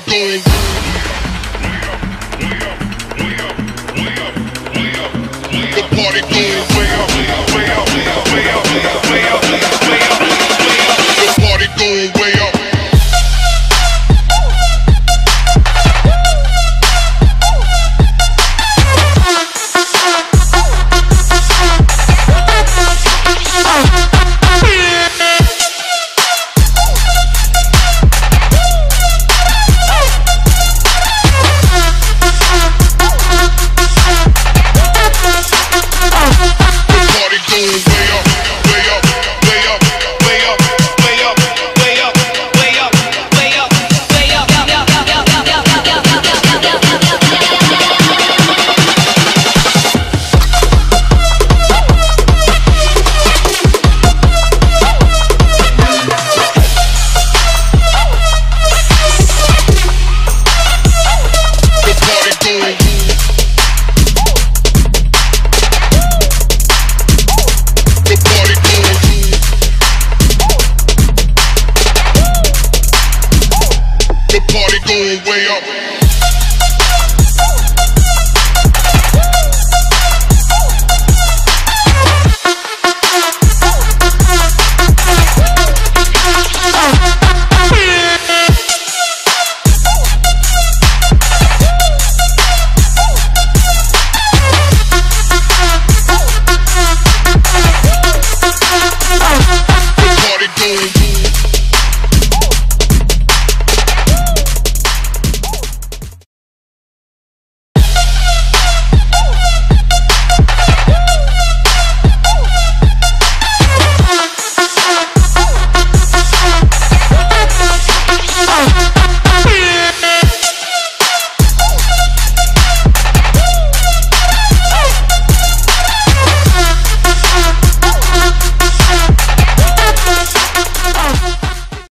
started going. The party going. party going way up. Boom.